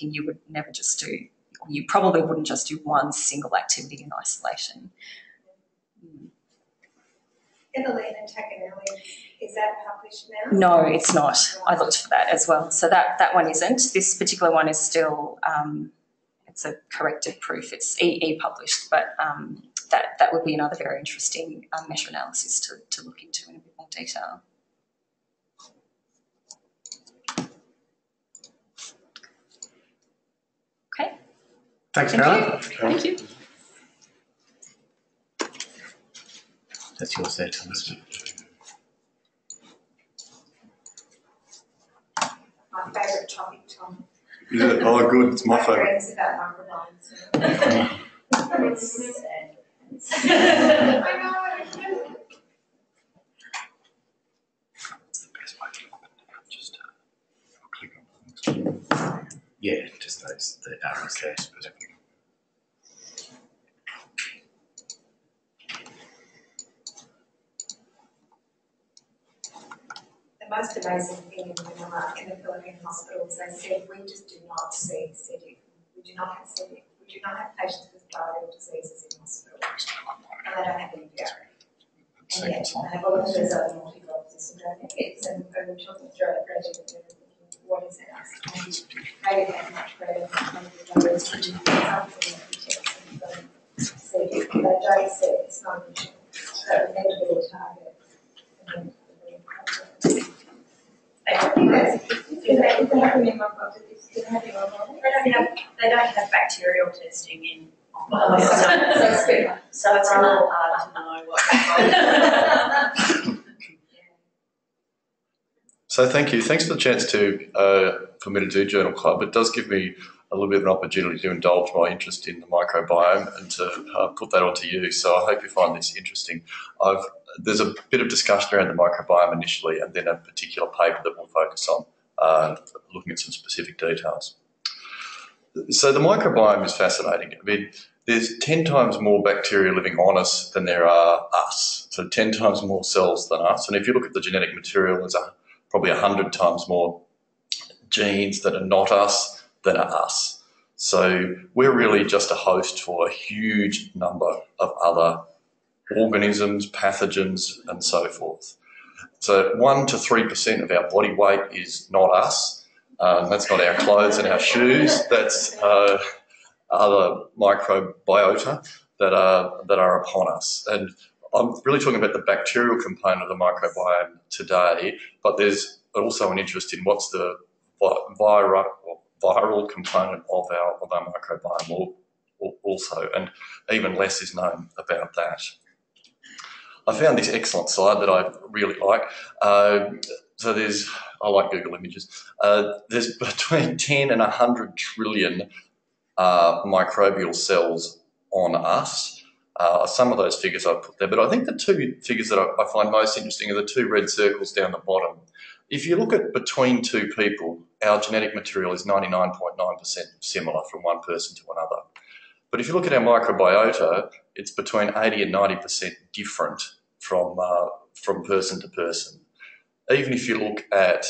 you would never just do, you probably wouldn't just do one single activity in isolation. Evelina Tacconelli, is that published now? No, it's not. I looked for that as well. So that, that one isn't. This particular one is still, um, it's a corrected proof. It's e, e-published, but um, that, that would be another very interesting um, measure analysis to, to look into in a bit more detail. Okay, Thanks, Thank Caroline. thank you. That's yours there, Thomas. My favourite topic, Tom. Is it? Oh, good. It's my favourite. friends about microbiomes. I know. Just uh, uh, click on Yeah, just those, the arrows there. The most amazing thing in the, in the Philippine hospitals, they said, we just do not see C. diff. We do not have C. diff. We do not have patients with diarrheal diseases in hospital. And they don't have EPO. And yet, they have all of these other multi-drug syndrome effects, and and we're talking through it gradually, and thinking, what is it us? And much better than maybe the others, which is something that detects and um, C. diff. They don't say it's not an issue. So we need to a target. then we I think that's, is that, is having a mock is it having a mock They don't have, they don't have bacterial testing in. Oh, so, so. So it's a little hard to know what. So thank you. Thanks for the chance to uh, for me to do Journal Club. It does give me a little bit of an opportunity to indulge my interest in the microbiome and to uh, put that onto you. So I hope you find this interesting. I've there's a bit of discussion around the microbiome initially, and then a particular paper that we'll focus on, uh, looking at some specific details. So the microbiome is fascinating. I mean, there's 10 times more bacteria living on us than there are us. So 10 times more cells than us. And if you look at the genetic material, there's a, probably 100 times more genes that are not us than are us. So we're really just a host for a huge number of other organisms, pathogens, and so forth. So 1% to 3% of our body weight is not us. Um, that's not our clothes and our shoes. That's uh, other microbiota that are that are upon us. And I'm really talking about the bacterial component of the microbiome today, but there's also an interest in what's the vi- viral viral component of our of our microbiome al- al- also, and even less is known about that. I found this excellent slide that I really like. Uh, so there's, I like Google Images. Uh, there's between 10 and 100 trillion uh, microbial cells on us. Uh, some of those figures I've put there, but I think the two figures that I, I find most interesting are the two red circles down the bottom. If you look at between two people, our genetic material is 99.9% similar from one person to another. But if you look at our microbiota, it's between 80 and 90% different from, uh, from person to person. Even if you look at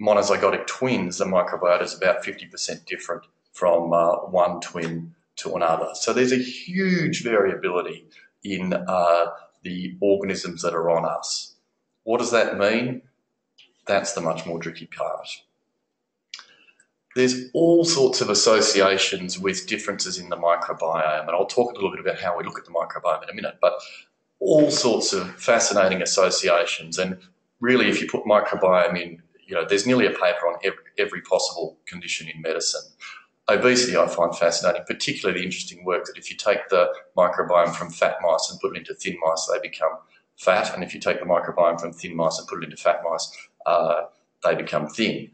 monozygotic twins, the microbiota is about 50% different from uh, one twin to another. So there's a huge variability in uh, the organisms that are on us. What does that mean? That's the much more tricky part. There's all sorts of associations with differences in the microbiome, and I'll talk a little bit about how we look at the microbiome in a minute, but all sorts of fascinating associations. And really, if you put microbiome in, you know, there's nearly a paper on every, every possible condition in medicine. Obesity, I find fascinating, particularly the interesting work that if you take the microbiome from fat mice and put it into thin mice, they become fat. And if you take the microbiome from thin mice and put it into fat mice, uh, they become thin.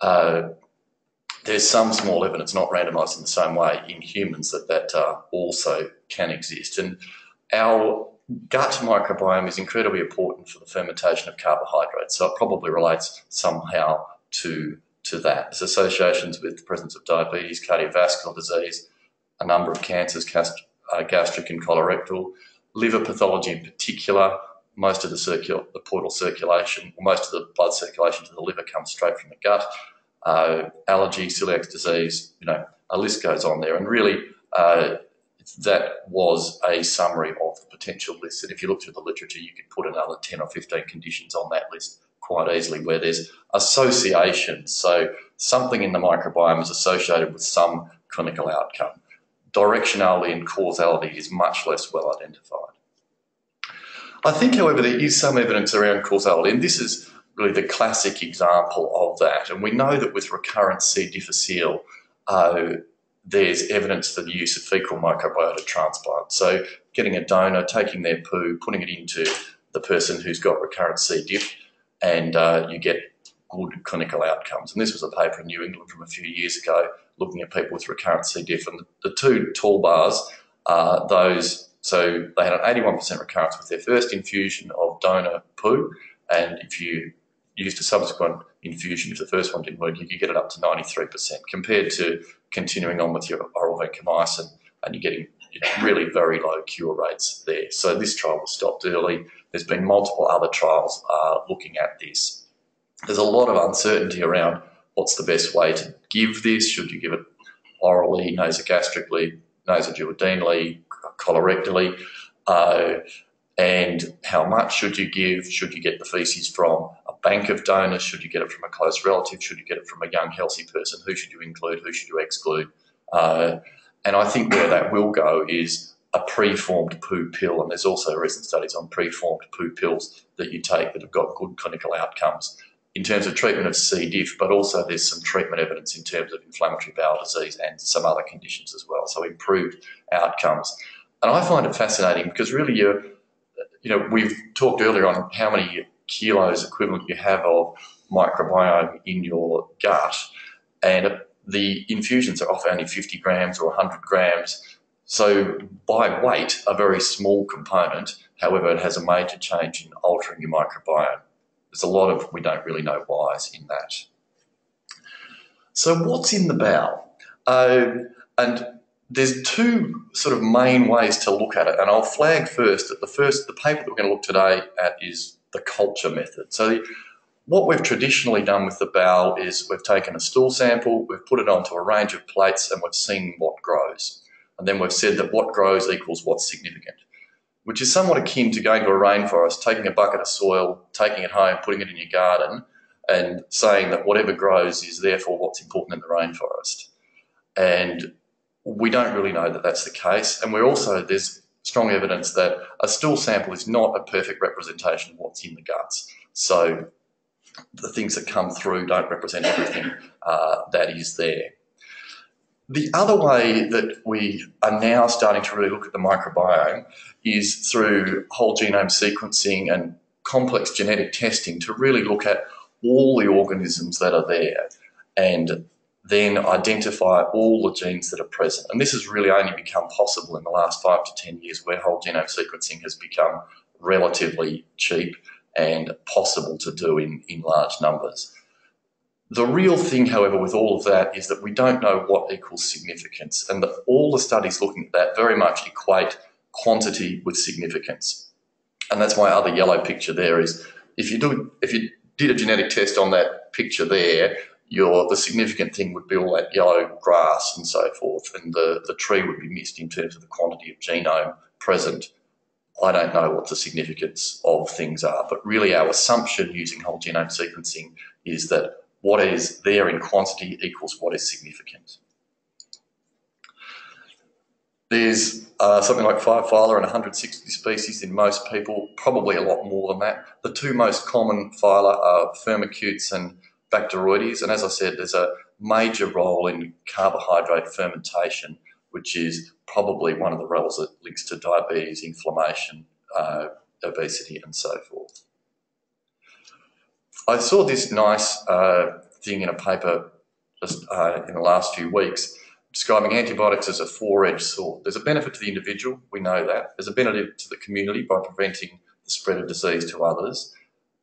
Uh, there's some small evidence, not randomised in the same way, in humans that that uh, also can exist. And our gut microbiome is incredibly important for the fermentation of carbohydrates. So it probably relates somehow to, to that. There's associations with the presence of diabetes, cardiovascular disease, a number of cancers, uh, gastric and colorectal, liver pathology in particular. Most of the, circul- the portal circulation, most of the blood circulation to the liver comes straight from the gut. uh, allergy, celiac disease, you know, a list goes on there. And really, uh, that was a summary of the potential list. And if you look through the literature, you could put another 10 or 15 conditions on that list quite easily where there's associations. So something in the microbiome is associated with some clinical outcome. Directionality and causality is much less well identified. I think, however, there is some evidence around causality, and this is really the classic example of that. And we know that with recurrent C. difficile, uh, there's evidence for the use of fecal microbiota transplant. So getting a donor, taking their poo, putting it into the person who's got recurrent C. diff, and uh, you get good clinical outcomes. And this was a paper in New England from a few years ago looking at people with recurrent C. diff. And the, two tall bars are those, so they had an 81% recurrence with their first infusion of donor poo. And if you used a subsequent infusion, if the first one didn't work, you could get it up to 93% compared to continuing on with your oral vancomycin and you're getting really very low cure rates there. So this trial was stopped early. There's been multiple other trials uh, looking at this. There's a lot of uncertainty around what's the best way to give this. Should you give it orally, nasogastrically, nasoduodenally, colorectally? Uh, and how much should you give? Should you get the feces from a bank of donors? Should you get it from a close relative? Should you get it from a young, healthy person? Who should you include? Who should you exclude? Uh, and I think where that will go is a preformed poo pill, and there's also recent studies on preformed poo pills that you take that have got good clinical outcomes in terms of treatment of C. diff, but also there's some treatment evidence in terms of inflammatory bowel disease and some other conditions as well, so improved outcomes. And I find it fascinating because really you're, you know, we've talked earlier on how many kilos equivalent you have of microbiome in your gut, and the infusions are often only 50 grams or 100 grams. So by weight, a very small component, however, it has a major change in altering your microbiome. There's a lot of we don't really know whys in that. So what's in the bowel? Uh, and there's two sort of main ways to look at it. And I'll flag first that the first, the paper that we're going to look today at is the culture method. So what we've traditionally done with the bowel is we've taken a stool sample, we've put it onto a range of plates and we've seen what grows. And then we've said that what grows equals what's significant, which is somewhat akin to going to a rainforest, taking a bucket of soil, taking it home, putting it in your garden, and saying that whatever grows is therefore what's important in the rainforest. And we don't really know that that's the case. And we're also, there's strong evidence that a stool sample is not a perfect representation of what's in the guts. So the things that come through don't represent everything uh, that is there. The other way that we are now starting to really look at the microbiome is through whole genome sequencing and complex genetic testing to really look at all the organisms that are there and then identify all the genes that are present. And this has really only become possible in the last five to 10 years where whole genome sequencing has become relatively cheap and possible to do in, in large numbers. The real thing, however, with all of that is that we don't know what equals significance, and that all the studies looking at that very much equate quantity with significance. And that's my other yellow picture there is if you do if you did a genetic test on that picture there, your the significant thing would be all that yellow grass and so forth, and the, the tree would be missed in terms of the quantity of genome present. I don't know what the significance of things are, but really our assumption using whole genome sequencing is that what is there in quantity equals what is significant. There's uh, something like five phyla and 160 species in most people, probably a lot more than that. The two most common phyla are Firmicutes and Bacteroides, and as I said, there's a major role in carbohydrate fermentation which is probably one of the roles that links to diabetes, inflammation, uh, obesity, and so forth. I saw this nice uh, thing in a paper just uh, in the last few weeks describing antibiotics as a four-edged sword. There's a benefit to the individual, we know that. There's a benefit to the community by preventing the spread of disease to others.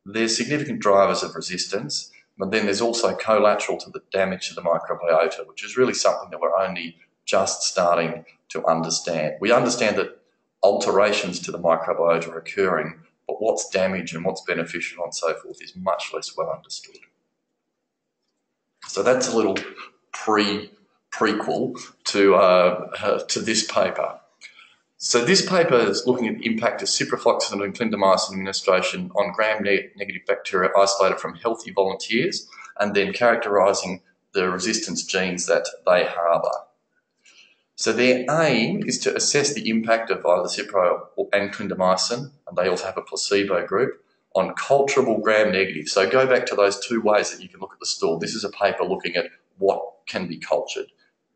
There's significant drivers of resistance, but then there's also collateral to the damage to the microbiota, which is really something that we're only just starting to understand. We understand that alterations to the microbiota are occurring, but what's damage and what's beneficial and so forth is much less well understood. So that's a little pre prequel to uh, to this paper. So this paper is looking at the impact of ciprofloxacin and clindamycin administration on gram-negative bacteria isolated from healthy volunteers, and then characterising the resistance genes that they harbour. So their aim is to assess the impact of either cipro and clindamycin, and they also have a placebo group, on culturable gram-negative. So go back to those two ways that you can look at the stool. This is a paper looking at what can be cultured.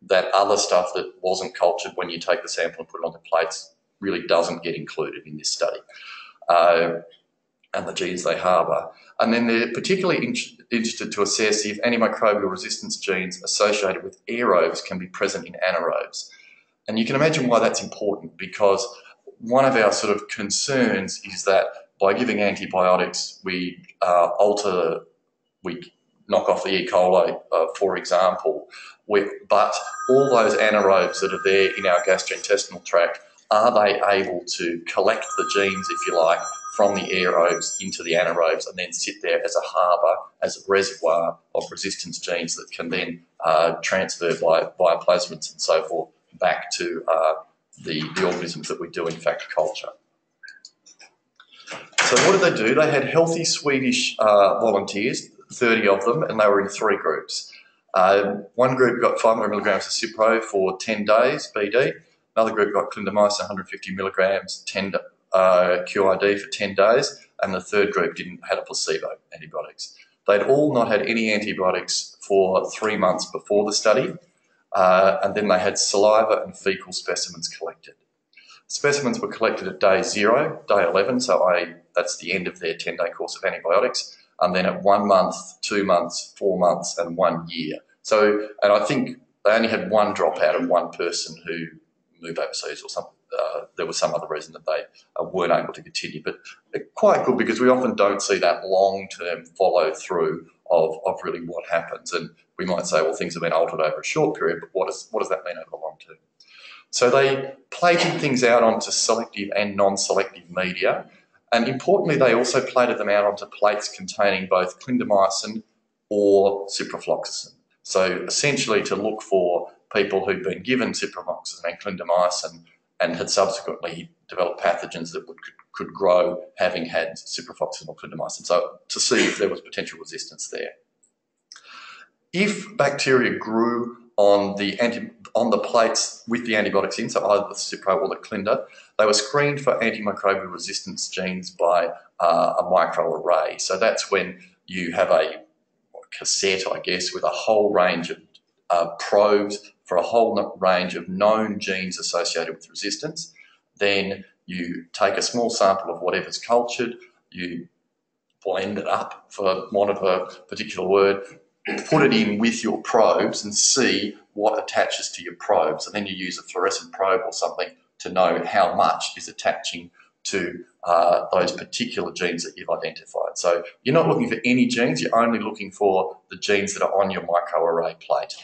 That other stuff that wasn't cultured when you take the sample and put it on the plates really doesn't get included in this study. Uh, and the genes they harbour. And then they're particularly in interested to assess if antimicrobial resistance genes associated with aerobes can be present in anaerobes. And you can imagine why that's important because one of our sort of concerns is that by giving antibiotics, we uh, alter, we knock off the E. coli, uh, for example, but all those anaerobes that are there in our gastrointestinal tract, are they able to collect the genes, if you like, from the aerobes into the anaerobes and then sit there as a harbour, as a reservoir of resistance genes that can then uh, transfer by, via plasmids and so forth back to uh, the, the organisms that we do in fact culture. So what did they do? They had healthy Swedish uh, volunteers, 30 of them, and they were in three groups. Um, one group got 500 milligrams of Cipro for 10 days, BD. Another group got clindamycin, 150 milligrams, 10, uh, QID for 10 days, and the third group didn't had a placebo antibiotics. They'd all not had any antibiotics for three months before the study, uh, and then they had saliva and fecal specimens collected. Specimens were collected at day zero, day 11, so I, that's the end of their 10 day course of antibiotics, and then at one month, two months, four months, and one year. So, and I think they only had one dropout of one person who moved overseas or something uh, there was some other reason that they uh, weren't able to continue. But quite good because we often don't see that long term follow through of, of really what happens. And we might say, well, things have been altered over a short period, but what, is, what does that mean over the long term? So they plated things out onto selective and non selective media. And importantly, they also plated them out onto plates containing both clindamycin or ciprofloxacin. So essentially, to look for people who've been given ciprofloxacin and clindamycin and had subsequently developed pathogens that would, could, could grow having had ciprofloxacin or clindamycin. So to see if there was potential resistance there. If bacteria grew on the anti, on the plates with the antibiotics in, so either the Cipro or the Clinda, they were screened for antimicrobial resistance genes by uh, a microarray. So that's when you have a cassette, I guess, with a whole range of uh, probes for a whole range of known genes associated with resistance. Then you take a small sample of whatever's cultured, you blend it up, for want of a particular word, put it in with your probes and see what attaches to your probes. And then you use a fluorescent probe or something to know how much is attaching to uh, those particular genes that you've identified. So you're not looking for any genes, you're only looking for the genes that are on your microarray plate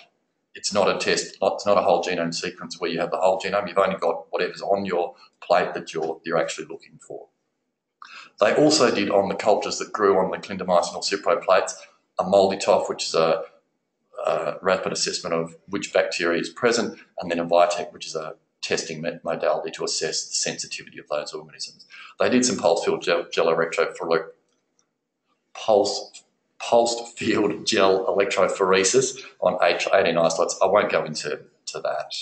it's not a test, it's not a whole genome sequence where you have the whole genome. You've only got whatever's on your plate that you're, you're actually looking for. They also did on the cultures that grew on the clindamycin or cipro plates a MALDI-TOF, which is a, a, rapid assessment of which bacteria is present, and then a VITEK, which is a testing modality to assess the sensitivity of those organisms. They did some pulse field gel, gel electrophoresis, pulse pulsed field gel electrophoresis on 18 isolates. I won't go into to that.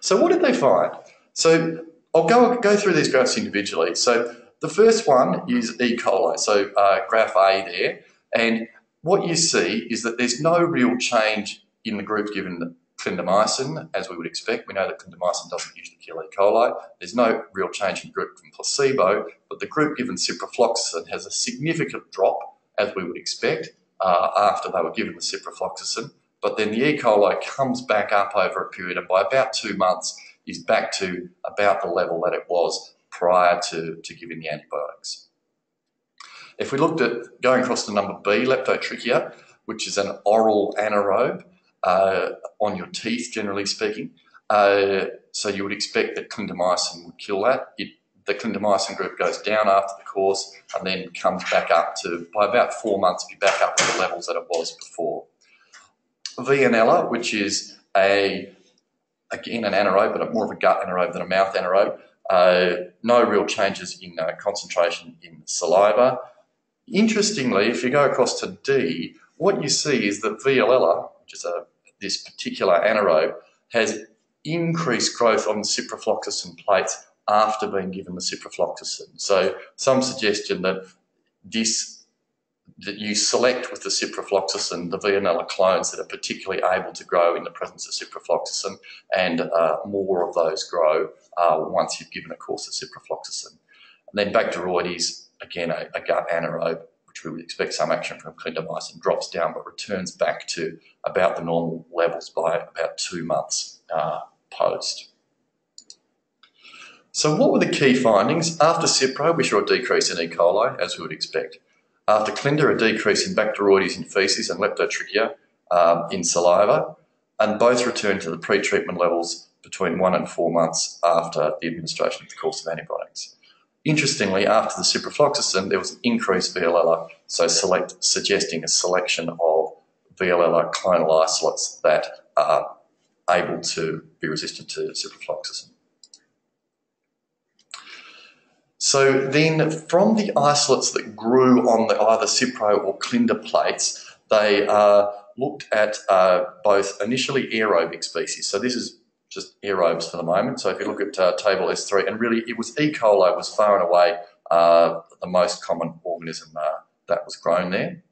So what did they find? So I'll go, go through these graphs individually. So the first one is E. coli, so uh, graph A there. And what you see is that there's no real change in the group given clindamycin, as we would expect. We know that clindamycin doesn't usually kill E. coli. There's no real change in group from placebo, but the group given ciprofloxacin has a significant drop as we would expect, uh, after they were given the ciprofloxacin. But then the E. coli comes back up over a period, and by about two months, is back to about the level that it was prior to, to giving the antibiotics. If we looked at going across to number B, leptotrichia, which is an oral anaerobe uh, on your teeth, generally speaking, uh, so you would expect that clindamycin would kill that. It the clindamycin group goes down after the course and then comes back up to, by about four months, be back up to the levels that it was before. Veillonella, which is a, again, an anaerobe, but more of a gut anaerobe than a mouth anaerobe, uh, no real changes in uh, concentration in saliva. Interestingly, if you go across to D, what you see is that Veillonella, which is a, this particular anaerobe, has increased growth on the ciprofloxacin plates after being given the ciprofloxacin. So some suggestion that this that you select with the ciprofloxacin the Veillonella clones that are particularly able to grow in the presence of ciprofloxacin, and uh, more of those grow uh, once you've given a course of ciprofloxacin. And then Bacteroides, again, a, a gut anaerobe, which we would expect some action from clindamycin, drops down but returns back to about the normal levels by about two months uh, post. So what were the key findings? After Cipro, we saw a decrease in E. coli, as we would expect. After Clinda, a decrease in Bacteroides in faeces and Leptotrichia um, in saliva, and both returned to the pre-treatment levels between one and four months after the administration of the course of antibiotics. Interestingly, after the ciprofloxacin, there was an increased Veillonella, so select, suggesting a selection of Veillonella clonal isolates that are able to be resistant to ciprofloxacin. So then from the isolates that grew on the either Cipro or Clinda plates, they uh, looked at uh, both initially aerobic species. So this is just aerobes for the moment. So if you look at uh, table S3, and really it was E. coli was far and away uh, the most common organism uh, that was grown there.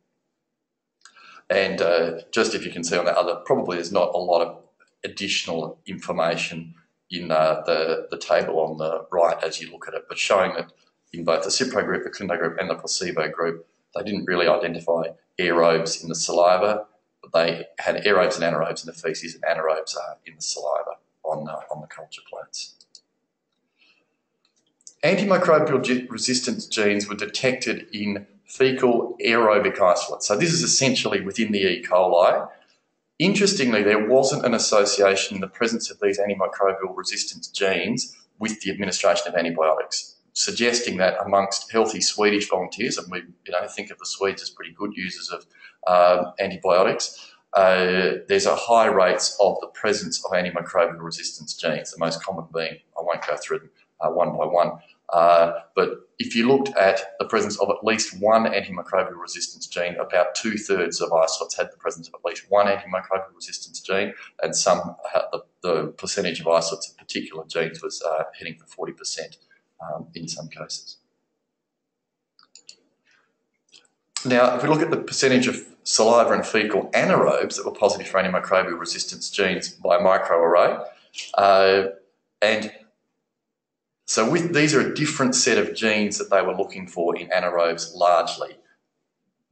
And uh, just if you can see on that other, probably there's not a lot of additional information in uh, the, the table on the right as you look at it, but showing that in both the Cipro group, the Clindo group, and the placebo group, they didn't really identify aerobes in the saliva, but they had aerobes and anaerobes in the feces and anaerobes in the saliva on, uh, on the culture plates. Antimicrobial resistance genes were detected in fecal aerobic isolates. So this is essentially within the E. coli, Interestingly, there wasn't an association in the presence of these antimicrobial resistance genes with the administration of antibiotics, suggesting that amongst healthy Swedish volunteers, and we you know, think of the Swedes as pretty good users of um, antibiotics, uh, there's a high rates of the presence of antimicrobial resistance genes, the most common being, I won't go through them uh, one by one, uh, but if you looked at the presence of at least one antimicrobial resistance gene, about two thirds of isolates had the presence of at least one antimicrobial resistance gene, and some the, the, percentage of isolates of particular genes was uh, heading for 40% um, in some cases. Now, if we look at the percentage of saliva and fecal anaerobes that were positive for antimicrobial resistance genes by microarray, uh, and so with these are a different set of genes that they were looking for in anaerobes largely.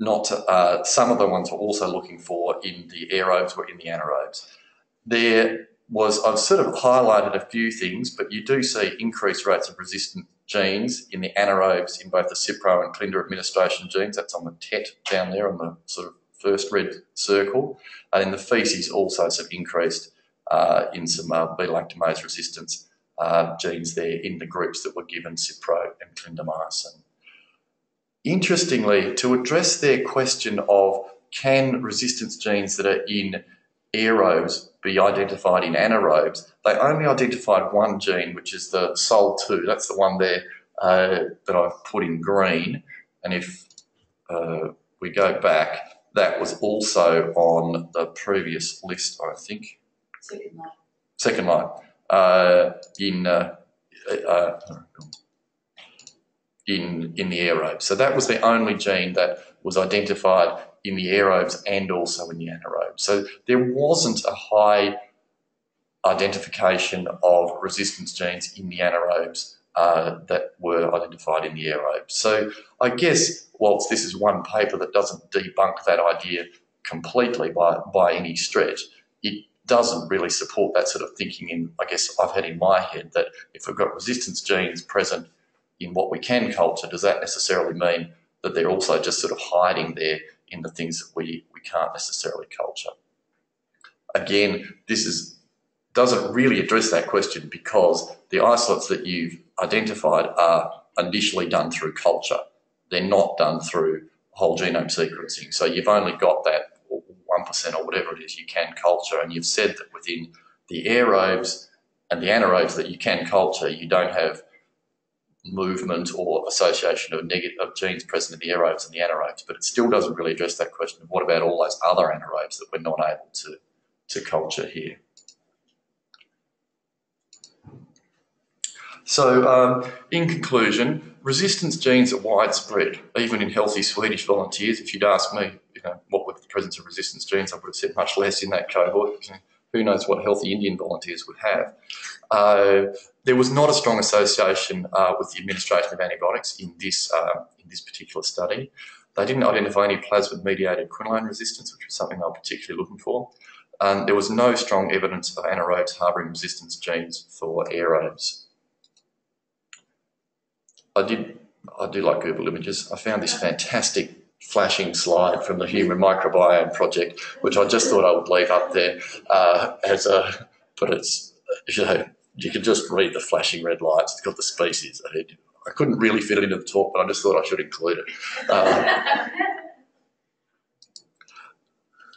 Not uh, some of the ones were also looking for in the aerobes were in the anaerobes. There was I've sort of highlighted a few things, but you do see increased rates of resistant genes in the anaerobes in both the Cipro and Clinda administration genes. That's on the TET down there on the sort of first red circle. And in the feces also some increased uh, in some uh, beta-lactamase resistance uh, genes there in the groups that were given Cipro and clindamycin. Interestingly, to address their question of can resistance genes that are in aerobes be identified in anaerobes, they only identified one gene, which is the sul2. That's the one there uh, that I've put in green. And if uh, we go back, that was also on the previous list, I think. Second line. Second line uh, in uh, uh, in in the aerobes. So that was the only gene that was identified in the aerobes and also in the anaerobes. So there wasn't a high identification of resistance genes in the anaerobes uh, that were identified in the aerobes. So I guess whilst this is one paper that doesn't debunk that idea completely by, by any stretch, it doesn't really support that sort of thinking in, I guess I've had in my head that if we've got resistance genes present in what we can culture, does that necessarily mean that they're also just sort of hiding there in the things that we, we can't necessarily culture? Again, this is doesn't really address that question because the isolates that you've identified are initially done through culture. They're not done through whole genome sequencing. So you've only got that 1% or whatever it is you can culture, and you've said that within the aerobes and the anaerobes that you can culture, you don't have movement or association of negative of genes present in the aerobes and the anaerobes, but it still doesn't really address that question of what about all those other anaerobes that we're not able to, to culture here. So, um, in conclusion, resistance genes are widespread, even in healthy Swedish volunteers. If you'd asked me, you know, what were the presence of resistance genes, I would have said much less in that cohort. Who knows what healthy Indian volunteers would have? Uh, there was not a strong association uh, with the administration of antibiotics in this uh, in this particular study. They didn't identify any plasmid-mediated quinolone resistance, which was something they were particularly looking for. And there was no strong evidence of anaerobes harbouring resistance genes for aerobes. I did I do like Google Images. I found this fantastic flashing slide from the Human Microbiome Project, which I just thought I would leave up there uh, as a. But it's you know you can just read the flashing red lights. It's got the species. I, mean, I couldn't really fit it into the talk, but I just thought I should include it. Um,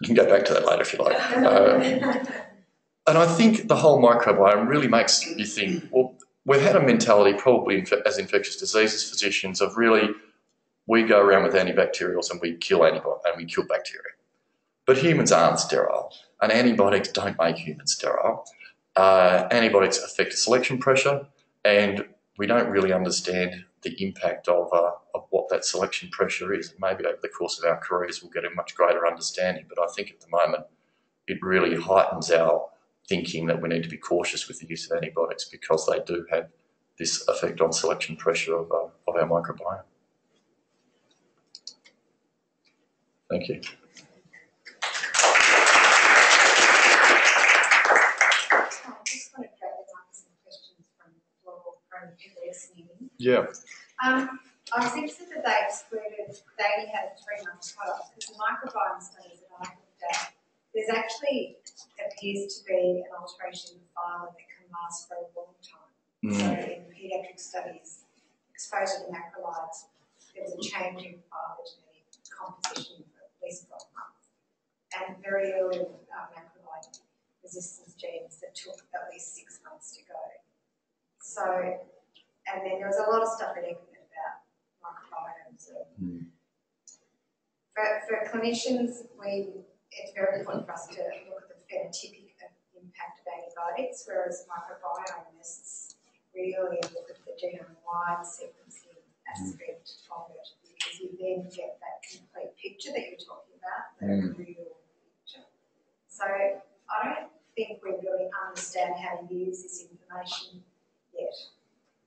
you can go back to that later if you like. Uh, and I think the whole microbiome really makes you think, well, we've had a mentality, probably as infectious diseases physicians, of really we go around with antibacterials and we kill antibody and we kill bacteria. But humans aren't sterile, and antibiotics don't make humans sterile. Uh, antibiotics affect selection pressure, and we don't really understand the impact of, uh, of what that selection pressure is. And Maybe over the course of our careers, we'll get a much greater understanding. But I think at the moment, it really heightens our thinking that we need to be cautious with the use of antibiotics because they do have this effect on selection pressure of, uh, of our microbiome. Thank you. I just wanted to answer some questions from the floor from people listening. Yeah. Um, I was interested that they excluded, they only had a three month cutoff because the microbiome studies that I looked at, there's actually appears to be an alteration in the fiber that can last for a long time. So in paediatric studies, exposure to macrolides, there was a change in phylogenetic composition for at least 12 months. And very early uh, macrolide resistance genes that took at least six months to go. So, and then there was a lot of stuff in ECCMID about microbiomes. Mm. For, for clinicians, we it's very important for us to look at phenotypic impact of antibiotics, whereas microbiologists really look at the genome-wide sequencing aspect of it, because you then get that complete picture that you're talking about, the Mm. real picture. So I don't think we really understand how to use this information yet.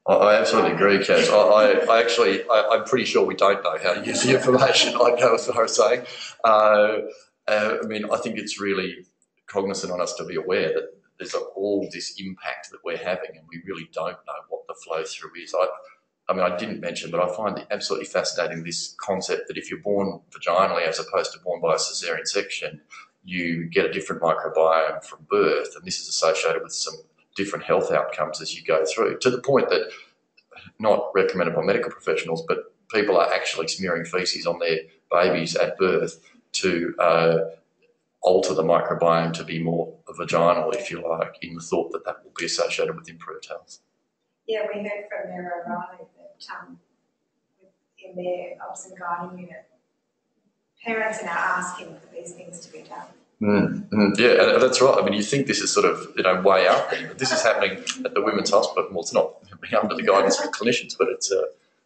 I, I absolutely agree, Kaz. I, I, I actually, I, I'm pretty sure we don't know how to use the information. I'd go as far as saying. Uh, uh, I mean, I think it's really cognizant on us to be aware that there's all this impact that we're having, and we really don't know what the flow through is. I, I mean, I didn't mention, but I find it absolutely fascinating this concept that if you're born vaginally as opposed to born by a cesarean section, you get a different microbiome from birth, and this is associated with some different health outcomes as you go through. To the point that, not recommended by medical professionals, but people are actually smearing feces on their babies at birth to uh, alter the microbiome to be more vaginal, if you like, in the thought that that will be associated with improved health. Yeah, we heard from Mira O'Reilly that um, in their obs and gynae unit, parents are now asking for these things to be done. Mm, mm, yeah, and that's right. I mean, you think this is sort of you know way out there, but this is happening at the women's hospital. Well, it's not under the guidance of clinicians, but it's uh,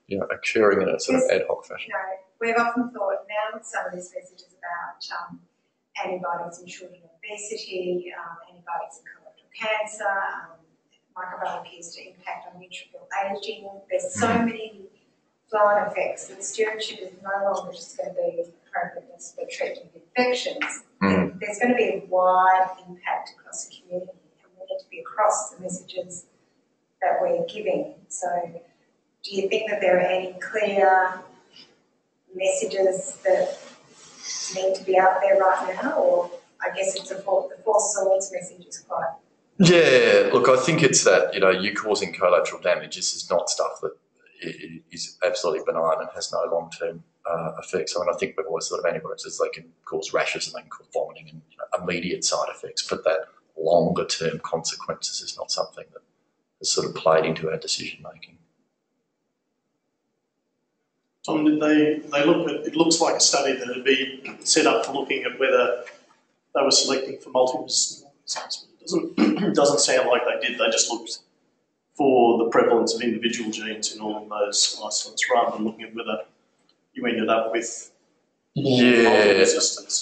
you know occurring in a sort of ad hoc fashion. You know, we've often thought now with some of these messages about um, antibiotics in children obesity, um, antibiotics in colorectal cancer, um, microbiome appears to impact on neutrophil aging. There's so many flow-on effects that stewardship is no longer just going to be appropriateness for treatment of infections. Mm. There's going to be a wide impact across the community, and we need to be across the messages that we're giving. So, do you think that there are any clear messages that need to be out there right now, or I guess it's a four, the four swords message is quite Yeah, look, I think it's that, you know, you're causing collateral damage. This is not stuff that is absolutely benign and has no long term uh, effects. I mean, I think we've always thought of antibiotics as they can cause rashes and they can cause vomiting and you know, immediate side effects, but that longer term consequences is not something that has sort of played into our decision making. Tom, did they, they look at, it looks like a study that would be set up for looking at whether they were selecting for multi-resistant organisms. It doesn't, it doesn't sound like they did, they just looked for the prevalence of individual genes in all of those isolates rather than looking at whether you ended up with Yeah,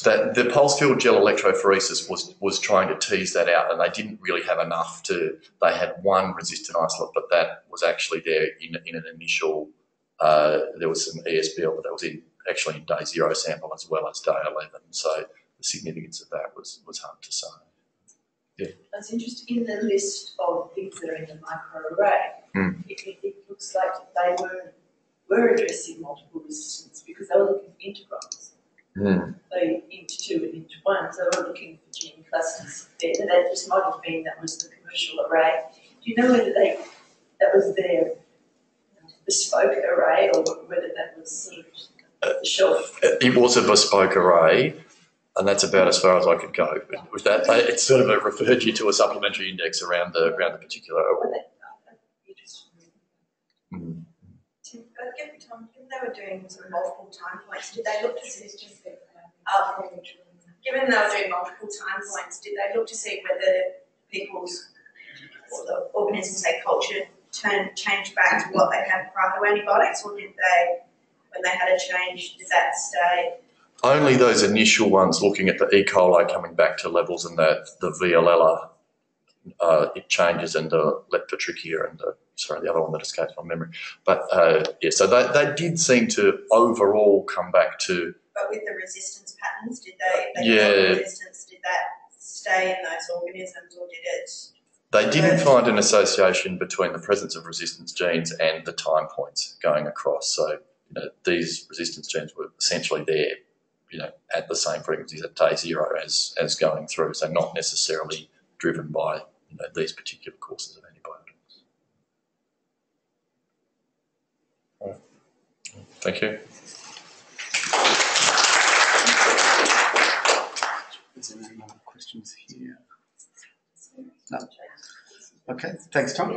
that the pulse field gel electrophoresis was was trying to tease that out, and they didn't really have enough to. They had one resistant isolate, but that was actually there in in an initial. Uh, there was some ESBL, but that was in actually in day zero sample as well as day eleven. So the significance of that was was hard to say. That's interesting, in the list of things that are in the microarray, Hmm. it, it, looks like they were, were addressing multiple resistance because they were looking for integrons. They, into two and into one, so they were looking for gene clusters there, and that just might have been, that was the commercial array. Do you know whether they, that was their bespoke array, or whether that was sort of the shelf? It was a bespoke array, and that's about as far as I could go. With- With that, it sort of referred you to a supplementary index around the around the particular. Well, that- I'd be interested in- Mm. Tim, uh, given given they were doing sort of multiple time points, did they look to see, um, given they were doing multiple time points, did they look to see whether people's, or the organisms they cultured turn, changed back to what they had prior to antibiotics, or did they, when they had a change, did that stay? Only those initial ones looking at the E. coli coming back to levels and the, the Veillonella, uh, it changes and the leptotrichia and the, sorry, the other one that escapes my memory. But uh, yeah, so they, they did seem to overall come back to, But with the resistance patterns, did they, they Yeah. resistance, did that stay in those organisms, or did it? They didn't find an association between the presence of resistance genes and the time points going across. So, you know, these resistance genes were essentially there, you know, at the same frequencies at day zero as, as going through. So not necessarily driven by, you know, these particular courses of antibiotics. All right. Thank you. Is there any more questions here? No. Okay, thanks, Tom.